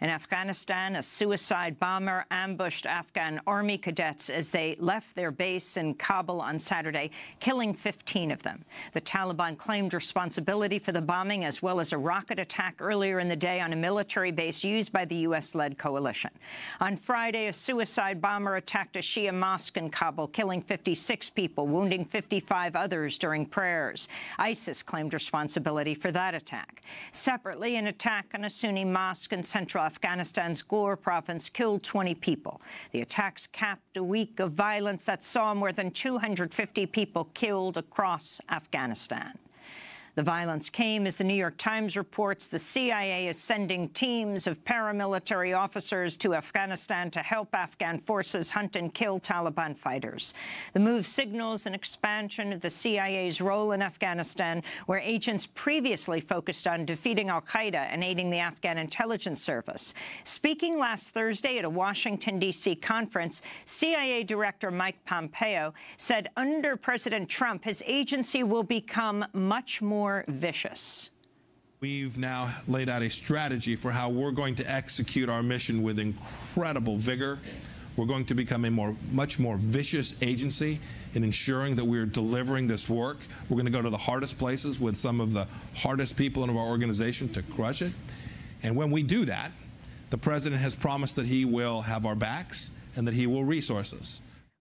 In Afghanistan, a suicide bomber ambushed Afghan army cadets as they left their base in Kabul on Saturday, killing 15 of them. The Taliban claimed responsibility for the bombing as well as a rocket attack earlier in the day on a military base used by the U.S.-led coalition. On Friday, a suicide bomber attacked a Shia mosque in Kabul, killing 56 people, wounding 55 others during prayers. ISIS claimed responsibility for that attack. Separately, an attack on a Sunni mosque in central Afghanistan's Ghor province killed 20 people. The attacks capped a week of violence that saw more than 250 people killed across Afghanistan. The violence came as the New York Times reports the CIA is sending teams of paramilitary officers to Afghanistan to help Afghan forces hunt and kill Taliban fighters. The move signals an expansion of the CIA's role in Afghanistan, where agents previously focused on defeating al-Qaeda and aiding the Afghan intelligence service. Speaking last Thursday at a Washington, D.C. conference, CIA Director Mike Pompeo said under President Trump, his agency will become much more more vicious. We've now laid out a strategy for how we're going to execute our mission with incredible vigor. We're going to become a more, much more vicious agency in ensuring that we're delivering this work. We're going to go to the hardest places with some of the hardest people in our organization to crush it. And when we do that, the president has promised that he will have our backs and that he will resource us.